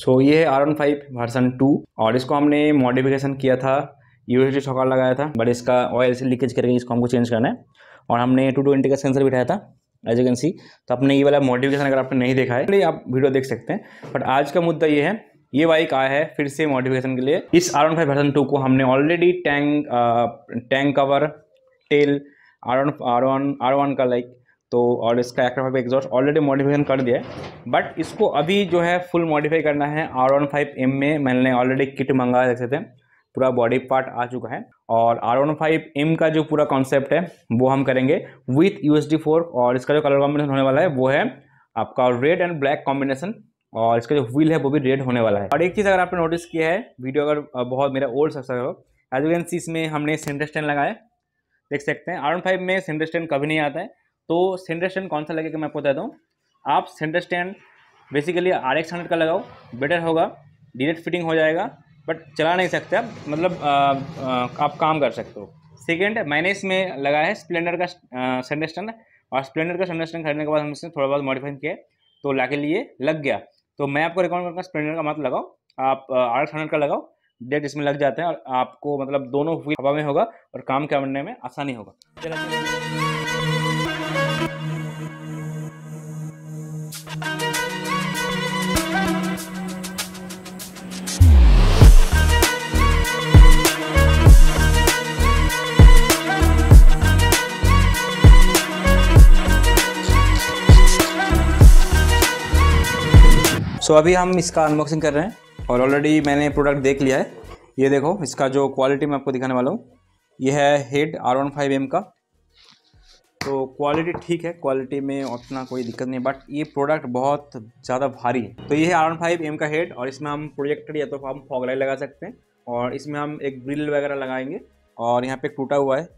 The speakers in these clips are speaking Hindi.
सो ये है R one five version two और इसको हमने मॉडिफिकेशन किया था। यू एस लगाया था बट इसका ऑयल से लीकेज करके इसको हमको चेंज करना है। और हमने टू ट्वेंटी का सेंसर बिठाया था एज यू कैन सी तो आपने ये वाला मॉडिफिकेशन अगर आपने नहीं देखा है तो आप वीडियो देख सकते हैं। बट आज का मुद्दा ये है, ये बाइक आया है फिर से मॉडिफिकेशन के लिए। इस R one five version two को हमने already tank tank cover tail R one R one R one का लाइक तो और इसका फाइव एग्जॉस्ट ऑलरेडी मॉडिफिकेशन कर दिया है। बट इसको अभी जो है फुल मॉडिफाई करना है। आर वन फाइव एम में मैंने ऑलरेडी किट मंगाया देख सकते हैं पूरा बॉडी पार्ट आ चुका है। और आर वन फाइव एम का जो पूरा कॉन्सेप्ट है, वो हम करेंगे with U S D four और इसका जो कलर कॉम्बिनेशन होने वाला है, वो है आपका रेड एंड ब्लैक कॉम्बिनेशन और इसका जो व्हील है, वो भी रेड होने वाला है। और एक चीज़ अगर आपने नोटिस किया है वीडियो अगर बहुत मेरा ओल्ड सकता हो एज यू कैन सी इसमें हमने सेंटर स्टैंड लगाया। देख सकते हैं आर वन फाइव में सेंटर स्टैंड कभी नहीं आता है। तो सेंटर स्टैंड कौन सा लगेगा मैं आपको बता दूँ। आप centre stand basically R X hundred का लगाओ बेटर होगा डायरेक्ट फिटिंग हो जाएगा बट चला नहीं सकते आप मतलब आ, आ, आप काम कर सकते हो। सेकेंड मैंने इसमें लगाया है स्प्लेंडर का सेंटर स्टैंड और स्प्लेंडर का सेंटर स्टैंड खरीदने के बाद हम इसने थोड़ा बहुत मॉडिफाई किया तो ला के लिए लग गया। तो मैं आपको रिकमेंड करूँगा स्प्लेंडर का मत लगाओ आप आर एक्स हंड्रेड का लगाओ डेट इसमें लग जाते हैं और आपको मतलब दोनों हुई हवा में होगा और काम करने में आसानी होगा। सो अभी हम इसका अनबॉक्सिंग कर रहे हैं। और ऑलरेडी मैंने प्रोडक्ट देख लिया है। ये देखो, इसका जो क्वालिटी मैं आपको दिखाने वाला हूँ, ये है head R one five M का। तो क्वालिटी ठीक है क्वालिटी में उतना कोई दिक्कत नहीं बट ये प्रोडक्ट बहुत ज़्यादा भारी है। तो ये है आर वन फाइव एम का हेड और इसमें हम प्रोजेक्टर या तो हम फॉग लाइट लगा सकते हैं और इसमें हम एक ग्रिल वगैरह लगाएँगे और यहाँ पे टूटा हुआ है।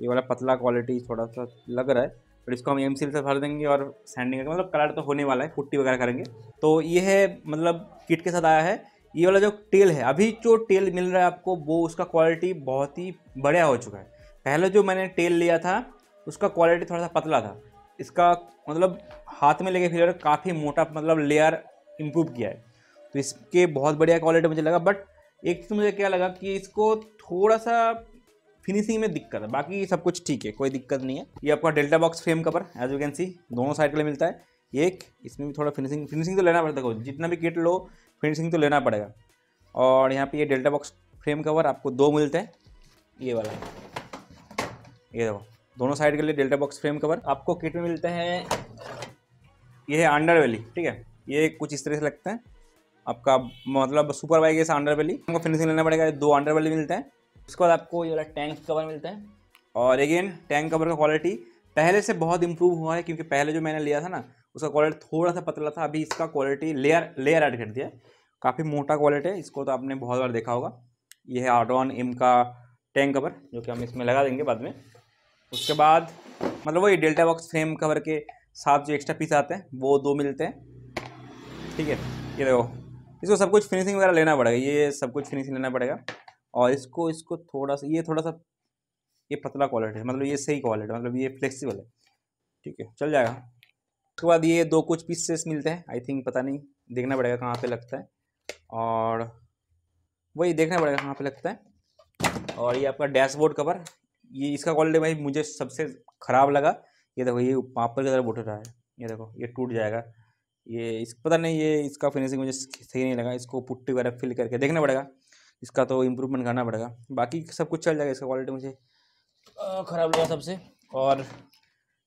ये वाला पतला क्वालिटी थोड़ा सा लग रहा है फिर इसको हम एम सील से भर देंगे और सैंडिंग मतलब कलर तो होने वाला है, पुट्टी वगैरह करेंगे। तो ये है मतलब किट के साथ आया है। ये वाला जो टेल है, अभी जो टेल मिल रहा है आपको, वो उसका क्वालिटी बहुत ही बढ़िया हो चुका है। पहले जो मैंने टेल लिया था, उसका क्वालिटी थोड़ा सा पतला था। इसका मतलब हाथ में लेके फिर काफ़ी मोटा मतलब लेयर इम्प्रूव किया है। तो इसके बहुत बढ़िया क्वालिटी मुझे लगा बट एक चीज़ मुझे क्या लगा कि इसको थोड़ा सा फिनिशिंग में दिक्कत है। बाकी सब कुछ ठीक है, कोई दिक्कत नहीं है। ये आपका delta box frame cover as you can see दोनों साइड के लिए मिलता है। एक, इसमें भी थोड़ा फिनिशिंग फिनिशिंग तो लेना पड़ता है जितना भी किट लो फिनिशिंग तो लेना पड़ेगा। और यहाँ पे ये डेल्टा बॉक्स फ्रेम कवर आपको दो मिलते हैं। ये वाला। ये देखो, दोनों साइड के लिए डेल्टा बॉक्स फ्रेम कवर आपको किट में मिलते हैं। ये है अंडर वैली ठीक है? ये कुछ इस तरह से लगता है। आपका मतलब सुपर बाइक ऐसा अंडर वैली हमको फिनिशिंग लेना पड़ेगा, दो अंडर वैली मिलते हैं। उसके बाद आपको ये वाला टैंक कवर मिलता है। और अगेन टैंक कवर का क्वालिटी पहले से बहुत इंप्रूव हुआ है, क्योंकि पहले जो मैंने लिया था ना उसका क्वालिटी थोड़ा सा पतला था, अभी इसका क्वालिटी लेयर लेयर ऐड कर दिया काफ़ी मोटा क्वालिटी है, इसको तो आपने बहुत बार देखा होगा। ये है आर्टॉन एम का टैंक कवर जो कि हम इसमें लगा देंगे बाद में। उसके बाद मतलब वही डेल्टा बॉक्स फ्रेम कवर के साथ जो एक्स्ट्रा पीस आते हैं, वो दो मिलते हैं। ठीक है, ये देखो। इसको सब कुछ फिनिशिंग वगैरह लेना पड़ेगा, ये सब कुछ फिनिशिंग लेना पड़ेगा। और इसको इसको थोड़ा सा, ये थोड़ा सा, ये पतला क्वालिटी है मतलब ये सही क्वालिटी मतलब ये फ्लेक्सिबल है। ठीक है, चल जाएगा। उसके बाद ये दो कुछ पीसेस मिलते हैं। आई थिंक पता नहीं, देखना पड़ेगा कहाँ पे लगता है। और वही देखना पड़ेगा कहाँ पे लगता है। और ये आपका डैशबोर्ड कवर ये इसका क्वालिटी भाई मुझे सबसे ख़राब लगा। ये देखो, ये पापर की तरह उठ रहा है। ये देखो, ये टूट जाएगा। ये इस, पता नहीं, ये इसका फिनिशिंग मुझे सही नहीं लगा। इसको पुट्टी वगैरह फिल करके देखना पड़ेगा। इसका तो इम्प्रूवमेंट करना पड़ेगा। बाकी सब कुछ चल जाएगा इसका क्वालिटी मुझे। ख़राब लगा सबसे। और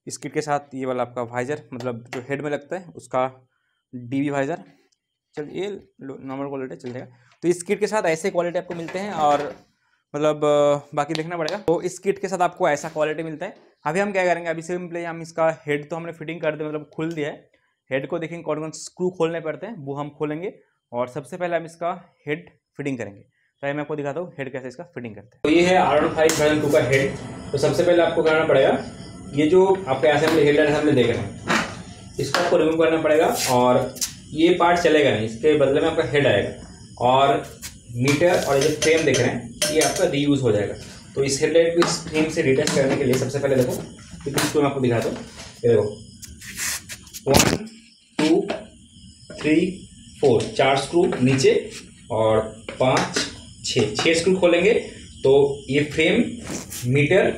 इस किट के साथ ये वाला आपका वाइज़र मतलब जो हेड में लगता है, उसका डी वी वाइज़र चल, ये नॉर्मल क्वालिटी चल जाएगा। तो इस किट के साथ ऐसे क्वालिटी आपको मिलते हैं और मतलब बाकी देखना पड़ेगा। तो इस किट के साथ आपको ऐसा क्वालिटी मिलता है। अभी हम क्या करेंगे? अभी सिंपली हम इसका हेड तो हमने फिटिंग कर दिया मतलब खुल दिया है। हेड को देखेंगे कौन कौन स्क्रू खोलने पड़ते हैं, वो हम खोलेंगे। और सबसे पहले हम इसका हेड फिटिंग करेंगे। तो मैं आपको दिखाता हूँ हेड कैसे इसका फिटिंग करते हैं। तो ये है आर फाइव का हेड तो सबसे पहले आपको करना पड़ेगा ये जो आपके असेंबली हेड लाइट हमने देख रहे हैं इसको आपको रिमूव करना पड़ेगा और ये पार्ट चलेगा नहीं, इसके बदले में आपका हेड आएगा। और मीटर और ये फ्रेम देख रहे हैं, ये आपका रीयूज हो जाएगा। तो इस हेडलाइट को इस फ्रेम से रिटच करने के लिए सबसे पहले देखो क्योंकि इसको मैं आपको दिखा हूँ ये देखो। वन टू थ्री फोर चार स्क्रू नीचे और पाँच छः छः स्क्रू खोलेंगे तो ये फ्रेम मीटर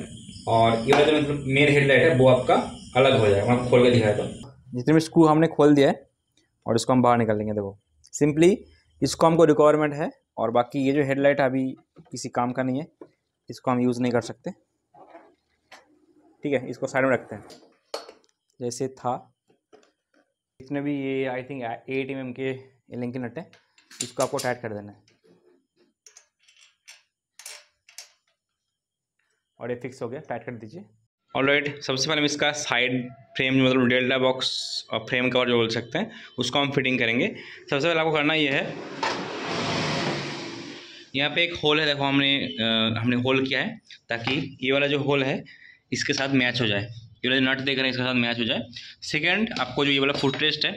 और ये वाला जो मतलब मेन हेडलाइट है, वो आपका अलग हो जाएगा। मैं खोल के दिखाया था जितने भी स्क्रू हमने खोल दिया है, और इसको हम बाहर निकाल लेंगे, देखो। सिंपली इसको हमको रिक्वायरमेंट है, और बाकी ये जो हेडलाइट है, अभी किसी काम का नहीं है। इसको हम यूज़ नहीं कर सकते। ठीक है, इसको साइड में रखते हैं। जैसे था। इसमें भी ये आई थिंक एट एम के के नट है, इसको आपको टाइट कर देना है। और ये फिक्स हो गया। टाइट कर दीजिए। ऑलराइट सबसे पहले हम इसका साइड फ्रेम मतलब डेल्टा बॉक्स और फ्रेम कवर जो बोल सकते हैं उसको हम फिटिंग करेंगे। सबसे पहले आपको करना ये है। यहाँ पे एक होल है देखो हमने आ, हमने होल किया है ताकि ये वाला जो होल है इसके साथ मैच हो जाए। ये वाला नट देख रहे हैं इसके साथ मैच हो जाए। सेकेंड आपको जो ये वाला फुट रेस्ट है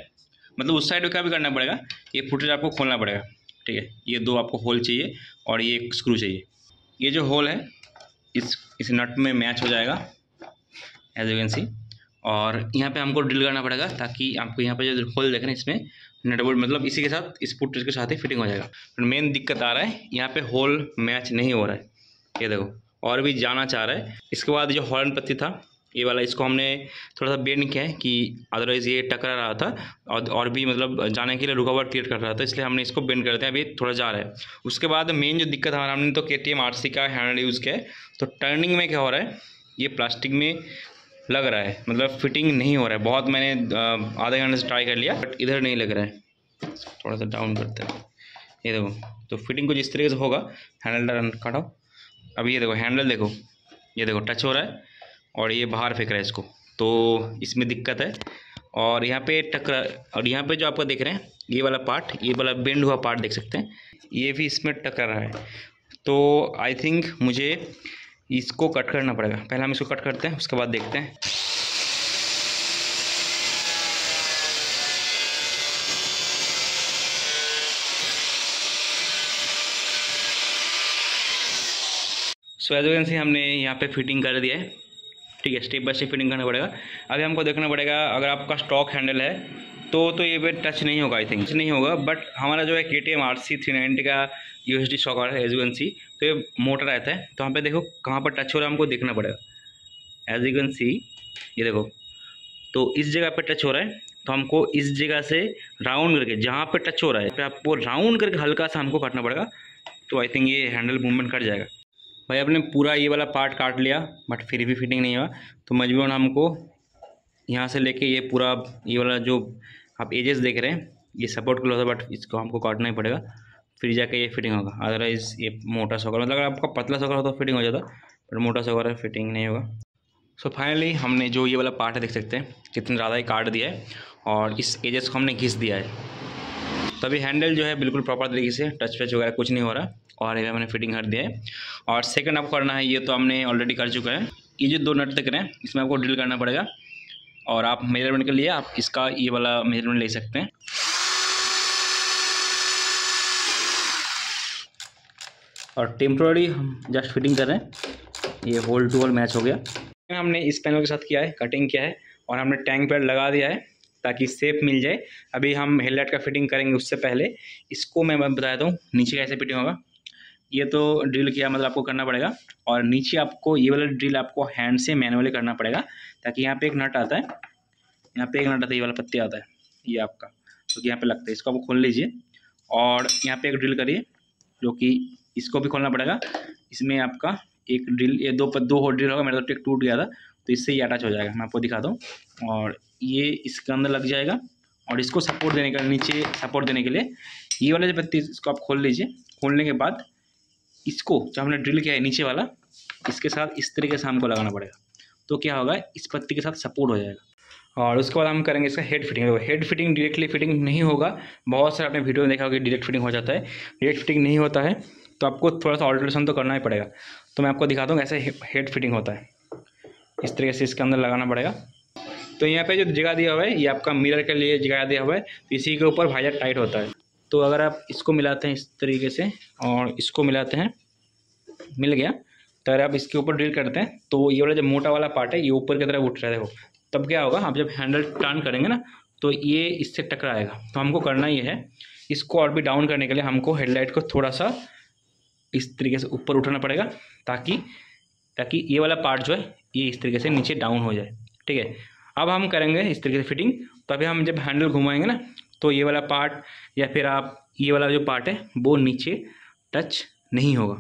मतलब उस साइड का भी करना पड़ेगा ये फुट रेस्ट आपको खोलना पड़ेगा। ठीक है ये दो आपको होल चाहिए और ये एक स्क्रू चाहिए। ये जो होल है इस इस नट में मैच हो जाएगा एज यू कैन सी और यहाँ पे हमको ड्रिल करना पड़ेगा ताकि आपको यहाँ पे जो होल देख रहे हैं, इसमें नटबोल्ट मतलब इसी के साथ, इस पुट के साथ ही फिटिंग हो जाएगा। मेन दिक्कत आ रहा है, यहाँ पे होल मैच नहीं हो रहा है। ये देखो, और भी जाना चाह रहा है। इसके बाद जो हॉर्न पत्ती था ये वाला, इसको हमने थोड़ा सा बेंड किया है कि अदरवाइज़ ये टकरा रहा था और और भी मतलब जाने के लिए रुकावट क्रिएट कर रहा था, इसलिए हमने इसको बेंड करते हैं अभी थोड़ा जा रहा है। उसके बाद मेन जो दिक्कत हमारा, हमने तो के टी एम आर सी का हैंडल यूज़ किया है। तो टर्निंग में क्या हो रहा है? ये प्लास्टिक में लग रहा है। मतलब फिटिंग नहीं हो रहा है। बहुत मैंने आधे घंटे से ट्राई कर लिया बट इधर नहीं लग रहा है। थोड़ा सा डाउन करते हैं। ये देखो तो फिटिंग कुछ इस तरीके से होगा हैंडल काटो। अभी ये देखो हैंडल देखो। ये देखो टच हो रहा है। और ये बाहर फेंक रहा है इसको। तो इसमें दिक्कत है। और यहाँ पे टकरा, और यहाँ पे जो आपको देख रहे हैं, ये वाला पार्ट, ये वाला बेंड हुआ पार्ट देख सकते हैं। ये भी इसमें टकरा रहा है। तो आई थिंक मुझे इसको कट करना पड़ेगा। पहले हम इसको कट करते हैं, उसके बाद देखते हैं। सो एज कैन सी हमने यहाँ पे फिटिंग कर दिया है। ठीक है स्टेप बाय स्टेप फिटिंग करना पड़ेगा। अभी हमको देखना पड़ेगा, अगर आपका स्टॉक हैंडल है तो तो ये पे टच नहीं होगा आई थिंक टच नहीं होगा बट हमारा जो है K T M R C three ninety का यू एस डी स्टॉक है सी तो ये मोटर रहता है तो वहाँ पे देखो, कहाँ पर टच हो रहा है, हमको देखना पड़ेगा। एज यू कैन सी ये देखो तो इस जगह पे टच हो रहा है तो हमको इस जगह से राउंड करके, जहाँ पे टच हो रहा है तो आपको राउंड करके हल्का सा हमको काटना पड़ेगा तो आई थिंक ये हैंडल मूवमेंट कट जाएगा। भाई आपने पूरा ये वाला पार्ट काट लिया बट फिर भी फिटिंग नहीं हुआ। तो मजबूरन हमको यहाँ से लेके ये पूरा ये वाला जो आप एजेस देख रहे हैं, ये सपोर्ट क्लोज है बट इसको हमको काटना ही पड़ेगा। फिर जाके ये फिटिंग होगा। अदरवाइज़ ये मोटा सोकर मतलब अगर आपका पतला सोकर हो तो फिटिंग हो जाता बट मोटा सोकर फिटिंग नहीं होगा। सो so फाइनली हमने जो ये वाला पार्ट है, देख सकते हैं, कितना ज़्यादा ही काट दिया है, और इस एजेस को हमने घिस दिया है। तभी हैंडल जो है बिल्कुल प्रॉपर तरीके से टच वच वगैरह कुछ नहीं हो रहा। और ये मैंने फिटिंग कर दिया है। और सेकंड आपको करना है, ये तो हमने ऑलरेडी कर चुका है। ये जो दो नट तक रहे हैं, इसमें आपको ड्रिल करना पड़ेगा। और आप मेज़रमेंट के लिए आप इसका ये वाला मेज़रमेंट ले सकते हैं। और टेम्प्रोरी हम जस्ट फिटिंग कर रहे हैं। ये होल टू होल मैच हो गया। हमने इस पैनल के साथ किया है कटिंग किया है। और हमने टैंक पैड लगा दिया है। ताकि सेप मिल जाए। अभी हम हेडलाइट का फिटिंग करेंगे उससे पहले। इसको मैं बता देता हूँ नीचे कैसे फिटिंग होगा। ये तो ड्रिल किया मतलब आपको करना पड़ेगा। और नीचे आपको ये वाला ड्रिल आपको हैंड से मैनुअली करना पड़ेगा, ताकि यहाँ पे एक नट आता है। यहाँ पे एक नट आता है, ये वाला पत्ते आता है, ये आपका। तो यहाँ पे लगता है। इसको आप खोल लीजिए। और यहाँ पे एक ड्रिल करिए, जो कि इसको भी खोलना पड़ेगा। इसमें आपका एक ड्रिल ये दो दो हो ड्रिल होगा, मेरा तो टूट गया था। तो इससे ये अटैच हो जाएगा। मैं आपको दिखा दूँ और ये इसके अंदर लग जाएगा। और इसको सपोर्ट देने के, नीचे सपोर्ट देने के लिए ये वाले जो पत्ती इसको आप खोल लीजिए। खोलने के बाद इसको जो हमने ड्रिल किया है नीचे वाला, इसके साथ इस तरीके से हमको लगाना पड़ेगा। तो क्या होगा? इस पत्ती के साथ सपोर्ट हो जाएगा। और उसके बाद हम करेंगे इसका head fitting head fitting directly fitting नहीं होगा। बहुत सारे आपने वीडियो में देखा होगा कि डायरेक्ट फिटिंग हो जाता है। डायरेक्ट फिटिंग नहीं होता है। तो आपको थोड़ा सा ऑल्ट्रेशन तो करना ही पड़ेगा। तो मैं आपको दिखाता हूँ कैसे हेड फिटिंग होता है। इस तरीके से इसके अंदर लगाना पड़ेगा। तो यहाँ पे जो जगह दिया हुआ है, ये आपका मिरर के लिए जगह दिया हुआ है तो इसी के ऊपर भाइजर टाइट होता है। तो अगर आप इसको मिलाते हैं इस तरीके से, और इसको मिलाते हैं, मिल गया तो अगर आप इसके ऊपर ड्रिल करते हैं तो ये वाला जो मोटा वाला पार्ट है, ये ऊपर की तरफ़ उठ रहा है तब क्या होगा, आप जब हैंडल टर्न करेंगे ना तो ये इससे टकराएगा। तो हमको करना ये है, इसको और भी डाउन करने के लिए हमको हेडलाइट को थोड़ा सा इस तरीके से ऊपर उठाना पड़ेगा, ताकि ताकि ये वाला पार्ट जो है ये इस तरीके से नीचे डाउन हो जाए, ठीक है? अब हम करेंगे इस तरीके से फिटिंग तो अभी हम जब हैंडल घुमाएँगे ना तो ये वाला पार्ट या फिर आप ये वाला जो पार्ट है, वो नीचे टच नहीं होगा।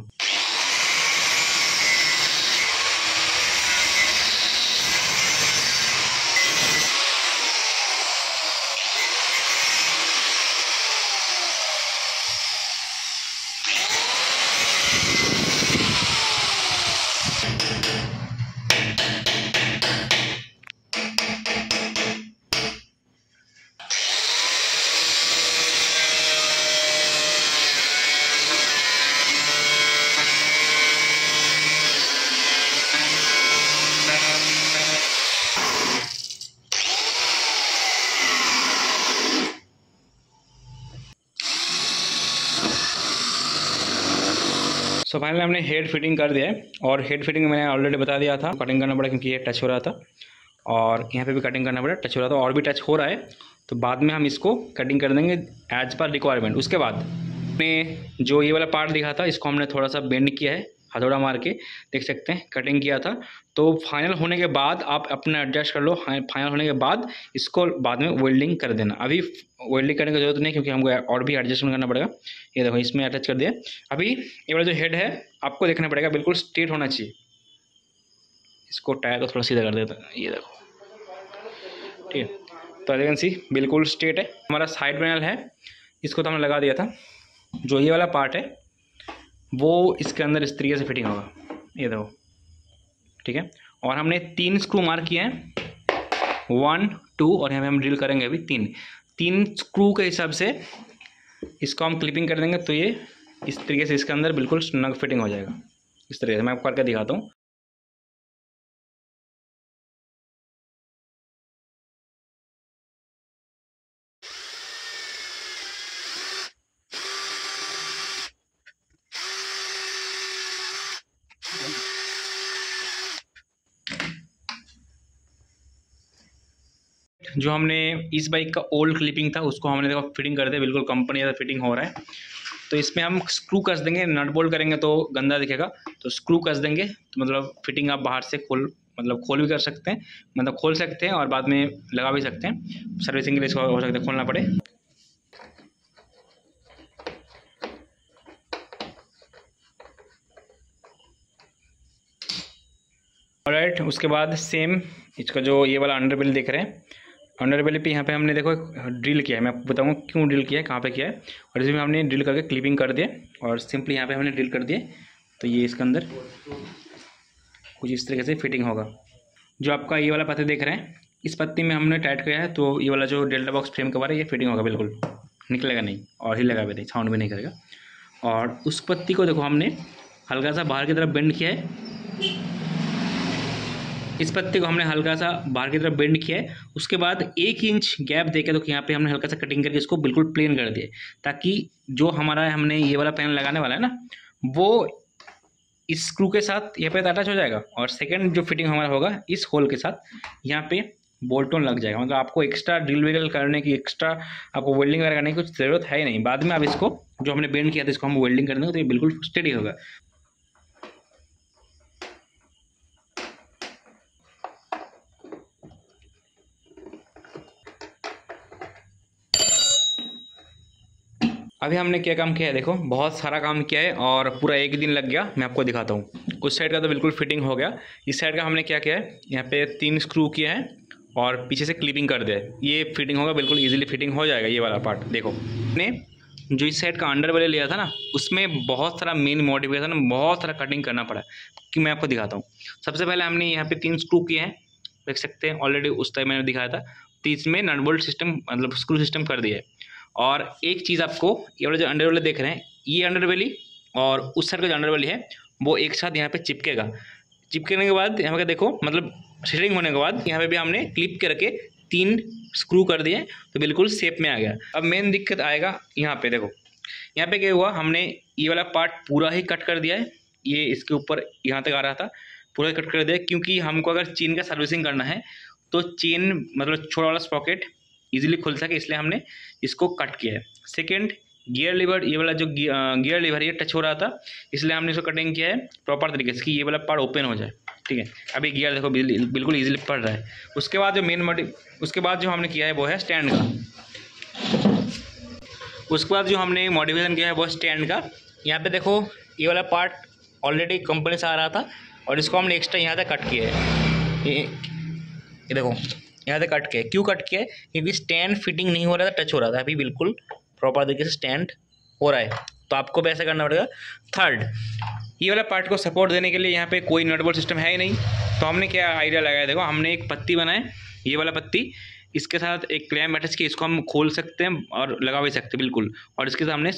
सो फाइनली हमने हेड फिटिंग कर दिया है और हेड फिटिंग मैंने ऑलरेडी बता दिया था। कटिंग करना पड़ा क्योंकि ये टच हो रहा था। और यहाँ पे भी कटिंग करना पड़ा टच हो रहा था और भी टच हो रहा है। तो बाद में हम इसको कटिंग कर देंगे एज पर रिक्वायरमेंट उसके बाद में जो ये वाला पार्ट दिखा था, इसको हमने थोड़ा सा बेंड किया है। हथौड़ा मार के देख सकते हैं कटिंग किया था। तो फाइनल होने के बाद आप अपना एडजस्ट कर लो। फाइनल होने के बाद इसको बाद में वेल्डिंग कर देना। अभी वेल्डिंग करने की ज़रूरत नहीं क्योंकि हमको और भी एडजस्टमेंट करना पड़ेगा। ये देखो, इसमें अटैच कर दिया। अभी ये वाला जो हेड है, आपको देखना पड़ेगा, बिल्कुल स्ट्रेट होना चाहिए। इसको टायर को थोड़ा सीधा कर देता ये देखो। ठीक है। तो एज सी बिल्कुल स्ट्रेट है। हमारा साइड पैनल है। इसको तो हमने लगा दिया था। जो ये वाला पार्ट है वो इसके अंदर इस तरीके से फिटिंग होगा। ये देखो। ठीक है? और हमने तीन स्क्रू मार्क किए हैं। वन टू और यहाँ हम ड्रिल करेंगे अभी तीन। तीन स्क्रू के हिसाब से इसको हम क्लिपिंग कर देंगे तो ये इस तरीके से इसके अंदर बिल्कुल स्नग फिटिंग हो जाएगा। इस तरीके से मैं आपको करके दिखाता हूँ। जो हमने इस बाइक का ओल्ड क्लिपिंग था, उसको हमने देखो फिटिंग कर दिया, बिल्कुल कंपनी का फिटिंग हो रहा है। तो इसमें हम स्क्रू कस देंगे नट बोल्ट करेंगे तो गंदा दिखेगा। तो स्क्रू कस देंगे तो मतलब फिटिंग आप बाहर से खोल मतलब खोल भी कर सकते हैं मतलब खोल सकते हैं और बाद में लगा भी सकते हैं। सर्विसिंग के लिए इसको हो सकता है खोलना पड़े। राइट उसके बाद सेम इसका जो ये वाला अंडर बिल देख रहे हैं। अंडर बेली पे यहाँ पे हमने देखो ड्रिल किया है। मैं आपको बताऊँगा क्यों ड्रिल किया है, कहाँ पे किया है? और इसमें हमने ड्रिल करके क्लिपिंग कर दिया और सिंपली यहाँ पे हमने ड्रिल कर दिए तो ये इसके अंदर कुछ इस तरीके से फिटिंग होगा। जो आपका ये वाला पत्ते देख रहे हैं, इस पत्ती में हमने टाइट किया है तो ये वाला जो डेल्टा बॉक्स फ्रेम के है, ये फिटिंग होगा बिल्कुल। निकलेगा नहीं और हिलेगा भी नहीं साउंड भी नहीं करेगा। और उस पत्ती को देखो हमने हल्का सा बाहर की तरफ़ बेंड किया है। इस पत्ते को हमने हल्का सा बाहर की तरफ़ बेंड किया है। उसके बाद एक इंच गैप देके तो यहाँ पे हमने हल्का सा कटिंग करके इसको बिल्कुल प्लेन कर दिया ताकि जो हमारा हमने ये वाला पैनल लगाने वाला है ना, वो इस स्क्रू के साथ यहाँ पे अटैच हो जाएगा और सेकेंड जो फिटिंग हमारा होगा इस होल के साथ यहाँ पे बोल्टोन लग जाएगा। मतलब आपको एक्स्ट्रा ड्रिल विल करने की एक्स्ट्रा आपको वेल्डिंग वगैरह करने की कुछ ज़रूरत है ही नहीं। बाद में आप इसको जो हमने बेंड किया था, इसको हम वेल्डिंग कर देंगे तो ये बिल्कुल स्टेडी होगा। अभी हमने क्या काम किया है? देखो, बहुत सारा काम किया है और पूरा एक दिन लग गया, मैं आपको दिखाता हूँ। उस साइड का तो बिल्कुल फिटिंग हो गया। इस साइड का हमने क्या किया है? यहाँ पे तीन स्क्रू किए हैं और पीछे से क्लिपिंग कर दिया ये फिटिंग होगा, बिल्कुल ईजिली फिटिंग हो जाएगा ये वाला पार्ट देखो। ने, जो इस साइड का अंडर वाले लिया था ना, उसमें बहुत सारा मेन मॉडिफिकेशन बहुत सारा कटिंग करना पड़ा कि मैं आपको दिखाता हूँ। सबसे पहले हमने यहाँ पे तीन स्क्रू किए हैं। देख सकते हैं ऑलरेडी उस टाइम मैंने दिखाया था। तो इसमें नटबोल्ट सिस्टम मतलब स्क्रू सिस्टम कर दिया है। और एक चीज़ आपको ये वाले जो अंडर वाले देख रहे हैं, ये अंडर वैली और उस साइड का जो अंडर वैली है, वो एक साथ यहाँ पे चिपकेगा। चिपकने के बाद यहाँ पे देखो मतलब शेडिंग होने के बाद यहाँ पे भी हमने क्लिप करके तीन स्क्रू कर दिए तो बिल्कुल सेप में आ गया। अब मेन दिक्कत आएगा यहाँ पे, देखो। यहाँ पे क्या हुआ, हमने ये वाला पार्ट पूरा ही कट कर दिया है। ये इसके ऊपर यहाँ तक आ रहा था, पूरा कट कर दिया, क्योंकि हमको अगर चेन का सर्विसिंग करना है तो चेन मतलब छोटा वाला स्पॉकेट इजीली खुल सके, इसलिए हमने इसको कट किया है। सेकेंड गियर लीवर ये वाला जो गियर लीवर ये टच हो रहा था, इसलिए हमने इसको कटिंग किया है प्रॉपर तरीके से, कि ये वाला पार्ट ओपन हो जाए। ठीक है? अभी गियर देखो बिल्कुल ईजिली पड़ रहा है। उसके बाद जो मेन मोटिव उसके बाद जो हमने किया है वो है स्टैंड का। उसके बाद जो हमने मॉडिफिकेशन किया है वो स्टैंड का। यहाँ पे देखो, ये वाला पार्ट ऑलरेडी कंपनी से आ रहा था, और इसको हमने एक्स्ट्रा यहाँ तक कट किया है। ये ये देखो। यहाँ से कट किया क्यों कट है? क्योंकि स्टैंड फिटिंग नहीं हो रहा था टच हो रहा था। अभी बिल्कुल प्रॉपर तरीके से स्टैंड हो रहा है। तो आपको भी ऐसा करना पड़ेगा। थर्ड ये वाला पार्ट को सपोर्ट देने के लिए यहाँ पे कोई नटबोल्ट सिस्टम है ही नहीं। तो हमने क्या आइडिया लगाया? देखो, हमने एक पत्ती बनाए ये वाला पत्ती। इसके साथ एक क्लैम अटैच की इसको हम खोल सकते हैं और लगा भी सकते हैं, बिल्कुल। और इसके साथ हमने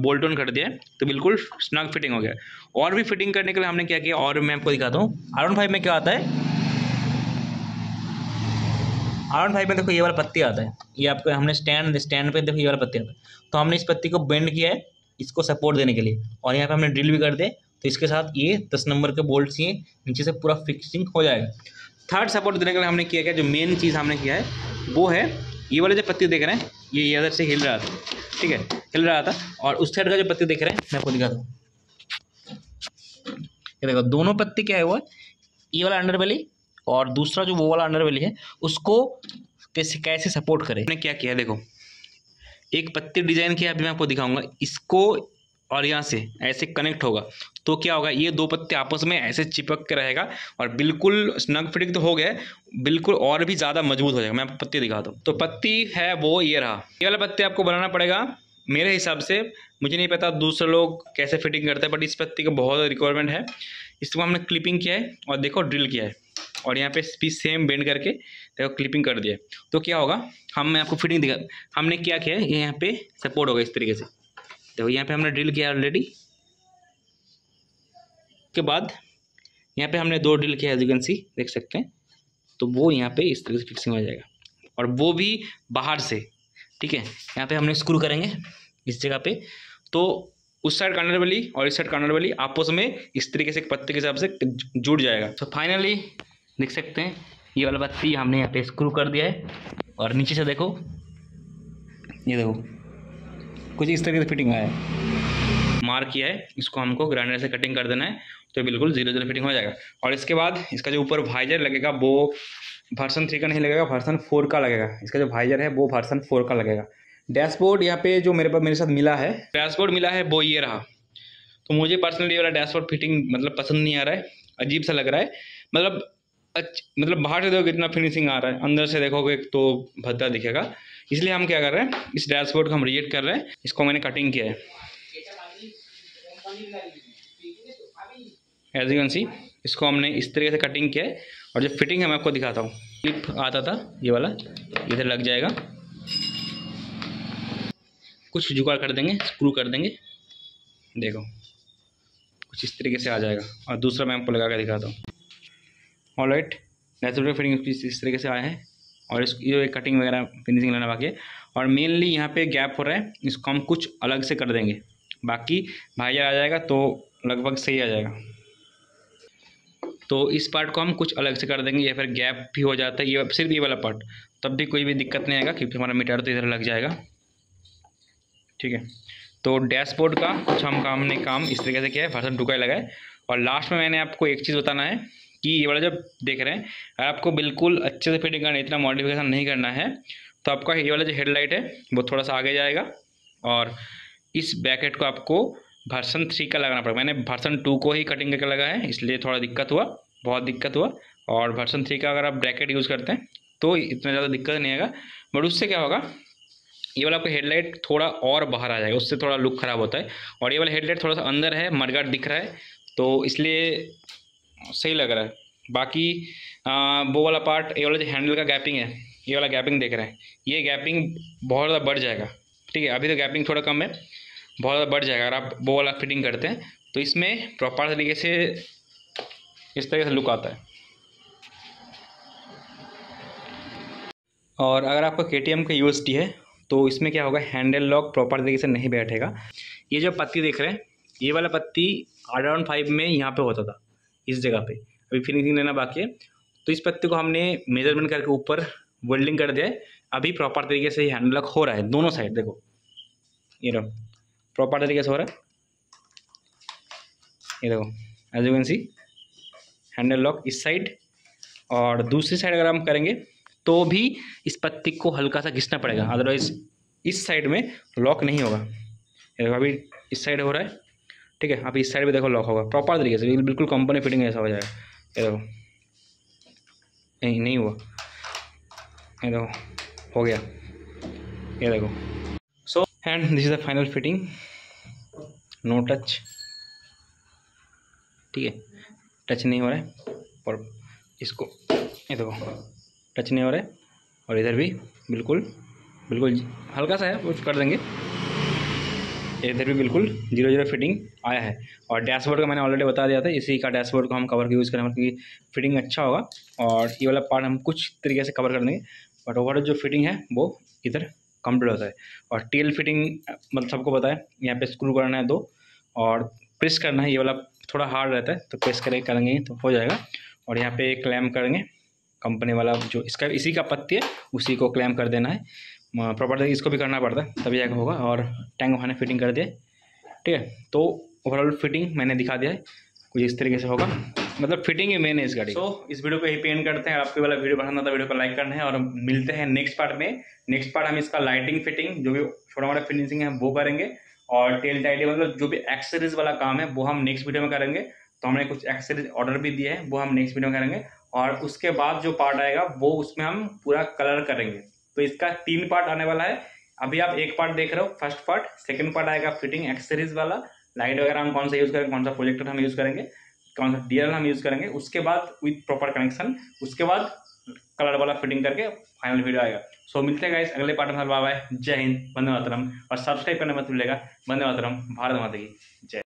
बोल्ट ऑन कर दिया तो बिल्कुल स्नग फिटिंग हो गया। और भी फिटिंग करने के लिए हमने क्या किया? और मैं आपको दिखाता हूँ। आर फाइव में क्या आता है? आर फाइव में देखो ये वाला पत्ती आता है। ये आपको हमने स्टैंड स्टैंड पे देखो ये वाला पत्ती आता है। तो हमने इस पत्ती को बेंड किया है इसको सपोर्ट देने के लिए। और यहाँ पे हमने ड्रिल भी कर दे तो इसके साथ ये दस नंबर के बोल्ट ये नीचे से पूरा फिक्सिंग हो जाएगा। थर्ड सपोर्ट देने के लिए हमने किया क्या? जो मेन चीज़ हमने किया है, वो है ये वाले जो पत्ती देख रहे हैं, ये इधर से हिल रहा था। ठीक है? हिल रहा था। और उस साइड का जो पत्ती देख रहे हैं, मैं आपको हूँ ये देखो, दोनों पत्ती क्या है वो ये वाला अंडर बेली और दूसरा जो वो वाला अंडर बेली है, उसको कैसे कैसे सपोर्ट करें? मैंने क्या किया देखो, एक पत्ती डिज़ाइन किया अभी मैं आपको दिखाऊँगा। इसको और यहाँ से ऐसे कनेक्ट होगा तो क्या होगा, ये दो पत्ते आपस में ऐसे चिपक के रहेगा और बिल्कुल स्नग फिटिंग तो हो गया बिल्कुल और भी ज़्यादा मज़बूत हो जाएगा। मैं आपको पत्ती दिखा हूँ। तो पत्ती है वो, ये रहा। ये वाला पत्ते आपको बनाना पड़ेगा, मेरे हिसाब से। मुझे नहीं पता दूसरे लोग कैसे फिटिंग करते हैं बट इस पत्ती का बहुत रिक्वायरमेंट है। इसको हमने क्लिपिंग किया है और देखो ड्रिल किया है। और यहाँ पे भी सेम बेंड करके देखो क्लिपिंग कर दिया तो क्या होगा? हम, मैं आपको फिटिंग दिखा, हमने क्या किया है? ये यहाँ पे सपोर्ट होगा इस तरीके से। देखो, यहाँ पे हमने ड्रिल किया ऑलरेडी के बाद यहाँ पे हमने दो ड्रिल किया सी देख सकते हैं। तो वो यहाँ पे इस तरीके से फिक्सिंग हो जाएगा। और वो भी बाहर से, ठीक है? यहाँ पे हमने स्क्रू करेंगे इस जगह पे। तो उस साइड कर्नर वाली और इस साइड कर्नर वाली आपस में इस तरीके से पत्ते के हिसाब से जुड़ जाएगा। तो फाइनली देख सकते हैं, ये वाला पत्ती हमने यहाँ पे स्क्रू कर दिया है। और नीचे से देखो, ये देखो, कुछ इस तरीके से फिटिंग आया है। मार्क किया है, इसको हमको ग्राइंडर से कटिंग कर देना है तो बिल्कुल ज़ीरो ज़ीरो फिटिंग हो जाएगा। और इसके बाद इसका जो ऊपर वाइजर लगेगा, वो वर्सन थ्री का नहीं लगेगा वर्सन फोर का लगेगा। इसका जो वाइजर है, वो वर्सन फोर का लगेगा। डैशबोर्ड यहाँ पे जो मेरे पास, मेरे साथ मिला है। डैशबोर्ड मिला है, वो ये रहा। तो मुझे पर्सनली ये वाला डैशबोर्ड फिटिंग मतलब पसंद नहीं आ रहा है। अजीब सा लग रहा है। मतलब अच्छ मतलब बाहर से देखो कितना फिनिशिंग आ रहा है। अंदर से देखोगे तो भद्दा दिखेगा। इसलिए हम क्या कर रहे हैं, इस डैशबोर्ड को हम रिएक्ट कर रहे हैं। इसको मैंने कटिंग किया है। एज यू कैन सी इसको हमने इस तरीके से कटिंग किया है। और जो फिटिंग है, मैं आपको दिखाता हूँ। क्लिप आता था, ये वाला, इधर लग जाएगा। कुछ जुगाड़ कर देंगे स्क्रू कर देंगे। देखो, कुछ इस तरीके से आ जाएगा। और दूसरा मैं आपको लगा कर दिखाता हूँ। ऑल राइट नेचुरल फिटिंग इस तरीके से आया है। और इस, ये कटिंग वगैरह फिनिशिंग लेना बाकी है। और मेनली यहाँ पे गैप हो रहा है, इसको हम कुछ अलग से कर देंगे। बाकी भाईजार आ जाएगा तो लगभग सही आ जाएगा। तो इस पार्ट को हम कुछ अलग से कर देंगे, या फिर गैप भी हो जाता है। ये, सिर्फ़ ये वाला पार्ट तब भी कोई भी दिक्कत नहीं आएगा, क्योंकि हमारा मीटर तो इधर लग जाएगा। ठीक है? तो डैशबोर्ड का कुछ हम काम ने काम इस तरीके से किया है, फर्सन टुका लगाए और लास्ट में मैंने आपको एक चीज़ बताना है कि ये वाला जब देख रहे हैं अगर आपको बिल्कुल अच्छे से फिटिंग करना इतना मॉडिफिकेशन नहीं करना है तो आपका ये वाला जो हेडलाइट है, वो थोड़ा सा आगे जाएगा। और इस बैकेट को आपको वर्सन थ्री का लगाना पड़ेगा। मैंने वर्सन टू को ही कटिंग करके लगा है, इसलिए थोड़ा दिक्कत हुआ, बहुत दिक्कत हुआ। और वर्सन थ्री का अगर आप ब्रैकेट यूज़ करते हैं तो इतना ज़्यादा दिक्कत नहीं आएगा। बट उससे क्या होगा ये वाला आपका हेडलाइट थोड़ा और बाहर आ जाएगा उससे थोड़ा लुक ख़राब होता है। और ये वाला हेडलाइट थोड़ा सा अंदर है मरगाट दिख रहा है तो इसलिए सही लग रहा है। बाकी आ, वो वाला पार्ट ये वाला जो हैंडल का गैपिंग है ये वाला गैपिंग देख रहे हैं। ये गैपिंग बहुत ज़्यादा बढ़ जाएगा ठीक है? अभी तो गैपिंग थोड़ा कम है बहुत ज़्यादा बढ़ जाएगा अगर आप वो वाला फिटिंग करते हैं तो इसमें प्रॉपर तरीके से इस तरीके से लुक आता है। और अगर आपका के टी एम का यू है तो इसमें क्या होगा? हैंडल लॉक प्रॉपर तरीके से नहीं बैठेगा। ये जो पत्ती देख रहे हैं, ये वाला पत्ती अराउंड फाइव में यहाँ पे होता था, इस जगह पे। अभी फिनिशिंग लेना बाकी है। तो इस पत्ती को हमने मेज़रमेंट करके ऊपर वेल्डिंग कर दिया है। अभी प्रॉपर तरीके से ये हैंडल लॉक हो रहा है, दोनों साइड देखो। ये रहो प्रॉपर तरीके से हो रहा है। ये देखो as you can see handle lock इस साइड और दूसरी साइड अगर हम करेंगे तो भी इस पत्ती को हल्का सा घिसना पड़ेगा। अदरवाइज़ इस साइड में लॉक नहीं होगा। ये देखो अभी इस साइड हो रहा है। ठीक है अभी इस साइड भी देखो लॉक होगा। प्रॉपर तरीके से बिल्कुल कंपनी फिटिंग ऐसा हो जाएगा। ये देखो। नहीं नहीं हुआ। ये देखो हो गया। ये देखो। So and this is the final fitting no touch ठीक है। टच नहीं हो रहा है। और इसको ये देखो। टच नहीं हो रहा है और इधर भी बिल्कुल बिल्कुल हल्का सा है वो कर देंगे। इधर भी बिल्कुल ज़ीरो ज़ीरो फिटिंग आया है, और डैशबोर्ड का मैंने ऑलरेडी बता दिया था, इसी का डैशबोर्ड को हम कवर यूज़ करेंगे क्योंकि फिटिंग अच्छा होगा, और ये वाला पार्ट हम कुछ तरीके से कवर कर देंगे बट ओवरऑल जो फिटिंग है, वो इधर कंप्लीट होता है। और टेल फिटिंग मतलब सबको पता है, यहाँ पे स्क्रू करना है दो, और प्रेस करना है, ये वाला थोड़ा हार्ड रहता है तो प्रेस करेंगे करेंगे तो हो जाएगा। और यहाँ पे क्लैम करेंगे कंपनी वाला जो इसका इसी का पत्ती है उसी को क्लेम कर देना है। प्रॉपर इसको भी करना पड़ता है तभी जाकर होगा और टैंक वहाँ फिटिंग कर दिया ठीक है तो ओवरऑल फिटिंग मैंने दिखा दिया है कुछ इस तरीके से होगा। मतलब फिटिंग ही मेन है इस गाड़ी तो so, इस वीडियो को यही पेन करते हैं। आपके वाला वीडियो पसंद आता वीडियो को लाइक करना है और मिलते हैं नेक्स्ट पार्ट में। नेक्स्ट पार्ट हम इसका लाइटिंग फिटिंग जो भी छोटा मोटा फिनिशिंग है वो करेंगे। और टेल टाइटी मतलब जो भी एक्सरीज वाला काम है वो हम नेक्स्ट वीडियो में करेंगे। तो हमने कुछ एक्सरीज ऑर्डर भी दिए हैं वो हम नेक्स्ट वीडियो में करेंगे। और उसके बाद जो पार्ट आएगा, वो उसमें हम पूरा कलर करेंगे। तो इसका तीन पार्ट आने वाला है। अभी आप एक पार्ट देख रहे हो फ़र्स्ट पार्ट सेकंड पार्ट आएगा फिटिंग एक्सरीज वाला। लाइट वगैरह हम कौन सा यूज़ करेंगे, कौन सा प्रोजेक्टर हम यूज़ करेंगे, कौन सा डीएल हम यूज़ करेंगे। उसके बाद विथ प्रॉपर कनेक्शन उसके बाद कलर वाला फिटिंग करके फाइनल वीडियो आएगा। सो मिलते हैं गाइस अगले पार्ट में। बाय जय हिंद। वंदे मातरम। और सब्सक्राइब करने मत भूलिएगा। वंदे मातरम। भारत माता की। जय।